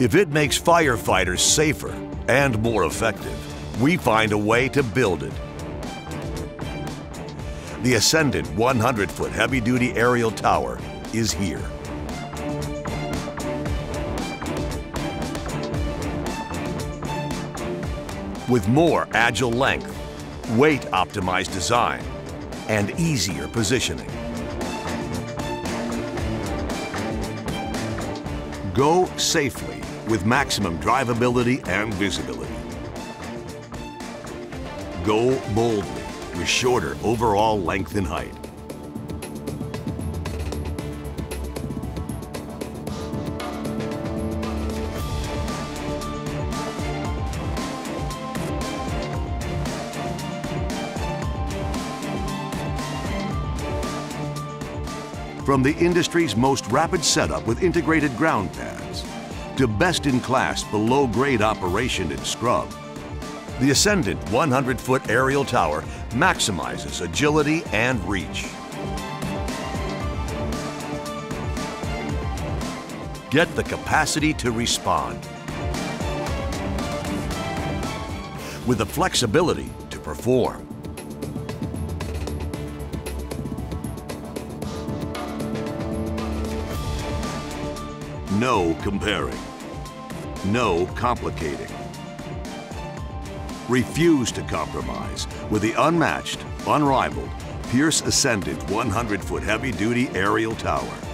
If it makes firefighters safer and more effective, we find a way to build it. The Ascendant 100-foot heavy-duty aerial tower is here. With more agile length, weight-optimized design, and easier positioning. Go safely with maximum drivability and visibility. Go boldly with shorter overall length and height. From the industry's most rapid setup with integrated ground pads to best-in-class below-grade operation in scrub, the Ascendant 100-foot aerial tower maximizes agility and reach. Get the capacity to respond with the flexibility to perform. No comparing. No complicating. Refuse to compromise with the unmatched, unrivaled Pierce Ascendant 100-foot heavy-duty aerial tower.